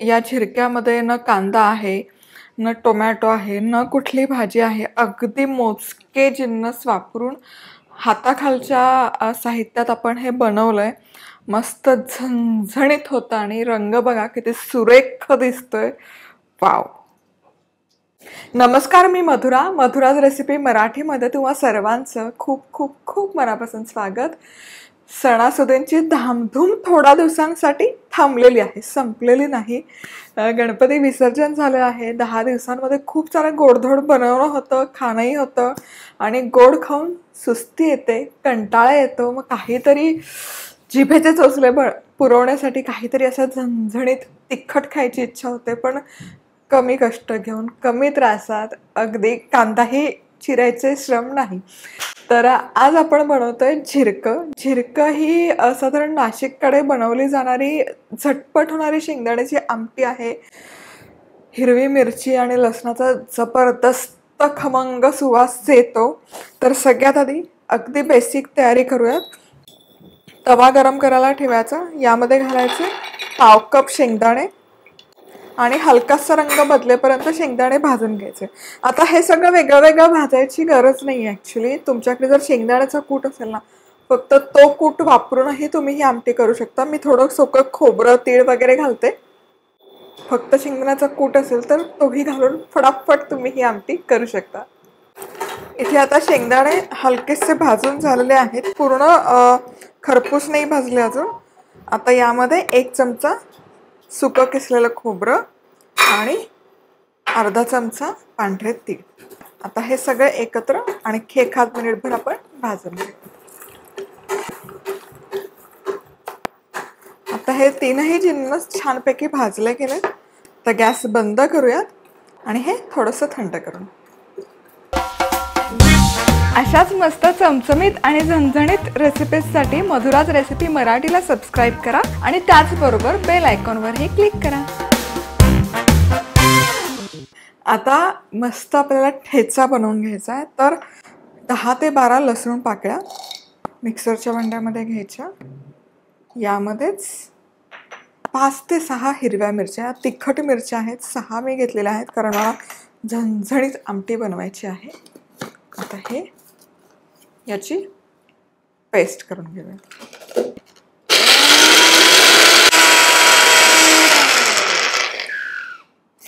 या झिरक्यामध्ये न कांदा आहे न टोमॅटो आहे न कुठली भाजी आहे अगदी मोजके जिन्नस वापरून हाताखालच्या साहित्यात आपण हे बनवलं आहे मस्त झणझणीत होतं आणि रंग बघा किती सुरेख दिसतोय. वाव. नमस्कार मी मधुरा. मधुराज रेसिपी मराठीमध्ये तुम्हा सर्वांचं खूप खूप खूप मनापासून स्वागत. सणासुदींची धामधूम थोडा दिवसांसाठी थांबलेली आहे संपलेली नाही. गणपती विसर्जन झालं आहे. दहा दिवसांमध्ये खूप सारं गोडधोड बनवणं होतं खाणंही होतं आणि गोड खाऊन सुस्ती येते कंटाळा येतो. मग काहीतरी जिभेचे चोचले ब पुरवण्यासाठी काहीतरी असं झणझणीत तिखट खायची इच्छा होते पण कमी कष्ट घेऊन कमी त्रासात अगदी कांदाही चिरायचे श्रम नाही. तर आज आपण बनवतोय झिरकं. झिरकं ही साधारण नाशिककडे बनवली जाणारी झटपट होणारी शेंगदाण्याची आमटी आहे. हिरवी मिरची आणि लसणाचा जबरदस्त खमंग सुवास येतो. तर सगळ्यात आधी अगदी बेसिक तयारी करूयात. तवा गरम करायला ठेवायचा. यामध्ये घालायचे पाव कप शेंगदाणे. आणि हलकासा रंग बदलेपर्यंत शेंगदाणे भाजून घ्यायचे. आता हे सगळं वेगळं वेगळं भाजायची गरज नाही ॲक्च्युली तुमच्याकडे जर शेंगदाण्याचा कूट असेल ना फक्त तो कूट वापरूनही तुम्ही ही आमटी करू शकता. मी थोडं सोकं खोबरं तीळ वगैरे घालते. फक्त शेंगदाण्याचा कूट असेल तर तोही घालून फटाफट तुम्ही ही आमटी करू शकता. इथे आता शेंगदाणे हलकेसे भाजून झालेले आहेत. पूर्ण खरपूस नाही भाजले अजून. आता यामध्ये एक चमचा सुकं किसलेलं खोबरं आणि अर्धा चमचा पांढरे तीळ. आता हे सगळे एकत्र आणि खेखात हात मिनिटभर आपण भाजून घेऊ. आता हे तीनही जिन्नस छानपैकी भाजले गेले तर गॅस बंद करूयात आणि हे थोडंसं थंड करून. अशाच मस्त चमचमीत आणि झणझणीत रेसिपीजसाठी मधुराज रेसिपी मराठीला सबस्क्राईब करा आणि त्याचबरोबर बेल आयकॉनवरही क्लिक करा. आता मस्त आपल्याला ठेचा बनवून घ्यायचा आहे. तर दहा ते बारा लसूण पाकळ्या मिक्सरच्या भांड्यामध्ये घ्यायच्या. यामध्येच पाच ते सहा हिरव्या मिरच्या तिखट मिरच्या आहेत सहा मी घेतलेल्या आहेत कारण मला झणझणीत आमटी बनवायची आहे. आता हे याची पेस्ट करून घेऊया.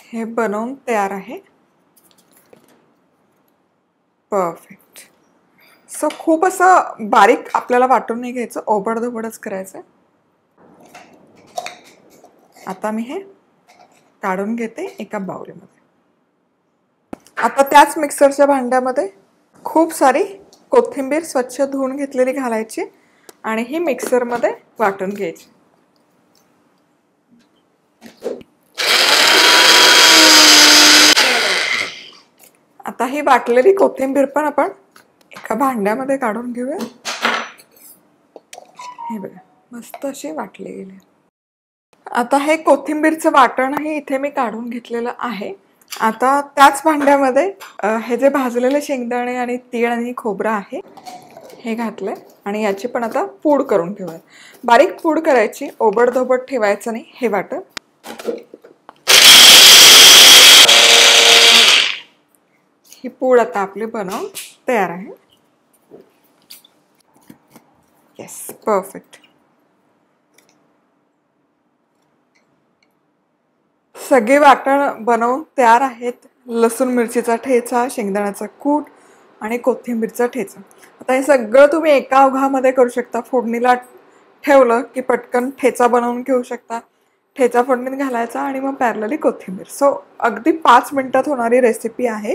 हे बनवून तयार आहे. परफेक्ट सो खूप असं बारीक आपल्याला वाटून नाही घ्यायचं ओबडधोबडच करायचं. आता मी हे काढून घेते एका बावलीमध्ये आता त्याच मिक्सरच्या भांड्यामध्ये खूप सारी कोथिंबीर स्वच्छ धुवून घेतलेली घालायची आणि ही मिक्सरमध्ये वाटून घ्यायची. आता ही वाटलेली कोथिंबीर पण आपण एका भांड्यामध्ये काढून घेऊया. हे बघा मस्त अशी वाटली गेली. आता हे कोथिंबीरचं वाटणही इथे मी काढून घेतलेलं आहे. आता त्याच भांड्यामध्ये हे जे भाजलेले शेंगदाणे आणि तीळ आणि खोबरं आहे हे घातलंय. आणि याची पण आता पूड करून ठेवाय. बारीक पूड करायची ओबडधोबड ठेवायचं नाही हे वाटण ही पूड आता आपली बनवून तयार आहे. येस परफेक्ट सगळे वाटण बनवून तयार आहेत. लसूण मिरचीचा ठेचा शेंगदाण्याचा कूट आणि कोथिंबीरचा ठेचा. आता हे सगळं तुम्ही एका ओघामध्ये करू शकता. फोडणीला ठेवलं की पटकन ठेचा बनवून घेऊ शकता. ठेचा फोडणीत घालायचा आणि मग पॅरलली कोथिंबीर. सो अगदी पाच मिनिटात होणारी रेसिपी आहे.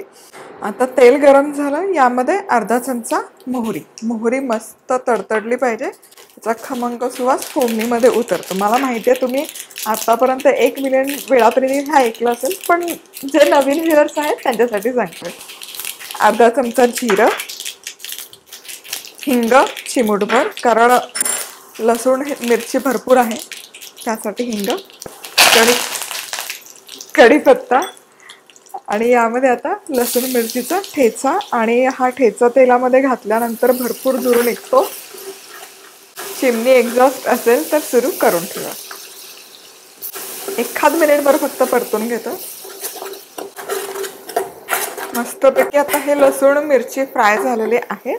आता तेल गरम झालं. यामध्ये अर्धा चमचा मोहरी. मोहरी मस्त तडतडली पाहिजे. त्याचा खमंग सुवास फोडणीमध्ये उतरतो. मला माहिती आहे तुम्ही आतापर्यंत एक मिलियन वेळा हा ऐकलं असेल पण जे नवीन व्ह्युअर्स आहेत त्यांच्यासाठी सांगतोय अर्धा चमचा जिरं हिंग चिमूटभर कारण लसूण मिरची भरपूर आहे त्यासाठी हिंग कढी कढीपत्ता आणि यामध्ये आता लसूण मिरचीचा ठेचा आणि हा ठेचा तेलामध्ये घातल्यानंतर भरपूर दुरून निघतो चिमणी एक्झॉस्ट असेल तर सुरू करून ठेवा. एखाद मिनिटभर फक्त परतून घेतो. मस्तपैकी आता हे लसूण मिरची फ्राय झालेली आहे.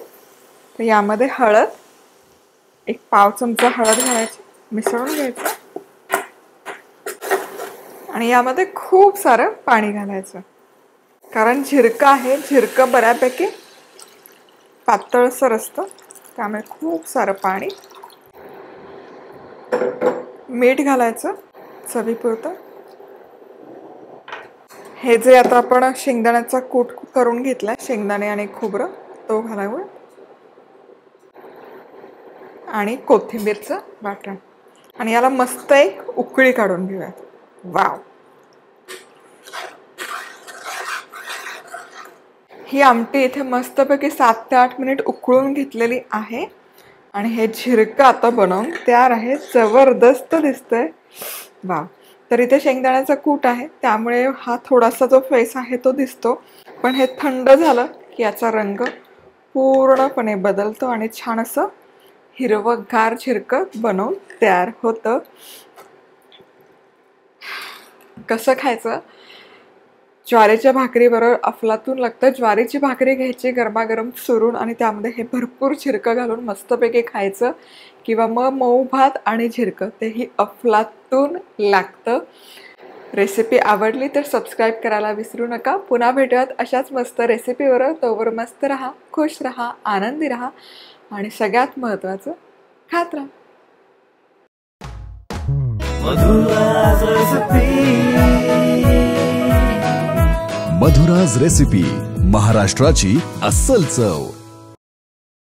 तर यामध्ये हळद एक पाव चमचा हळद घालायची मिसळून घ्यायचं. आणि यामध्ये खूप सारं पाणी घालायचं. कारण झिरकं आहे झिरकं बऱ्यापैकी पातळसर असतं. त्यामुळे खूप सारं पाणी मीठ घालायचं चवीपुरतं. हे जे आता आपण शेंगदाण्याचा कूट करून घेतलाय शेंगदाणे आणि खोबरं तो घालावं. आणि कोथिंबीरचं वाटण. आणि याला मस्त एक उकळी काढून घेऊया. वाव. ही आमटी इथे मस्तपैकी सात ते आठ मिनिट उकळून घेतलेली आहे. आणि हे झिरकं आता बनवून तयार आहे जबरदस्त दिसतंय. वा. तर इथे शेंगदाण्याचा कूट आहे. त्यामुळे हा थोडासा जो फेस आहे तो दिसतो. पण हे थंड झालं की याचा रंग पूर्णपणे बदलतो आणि छान असं हिरवंगार झिरकं बनवून तयार होतं. कसं खायचं? ज्वारीच्या भाकरीबरोबर अफलातून लागतं ज्वारीची भाकरी घ्यायची गरमागरम सोडून आणि त्यामध्ये हे भरपूर झिरकं घालून मस्तपैकी खायचं. किंवा मग मऊ भात आणि झिरकं तेही अफलातून लागतं. रेसिपी आवडली तर सबस्क्राईब करायला विसरू नका. पुन्हा भेटूयात अशाच मस्त रेसिपीवर. तोवर मस्त राहा खुश राहा आनंदी राहा आणि सगळ्यात महत्त्वाचं खात राहा. मधुराज रेसिपी महाराष्ट्राची अस्सल चव.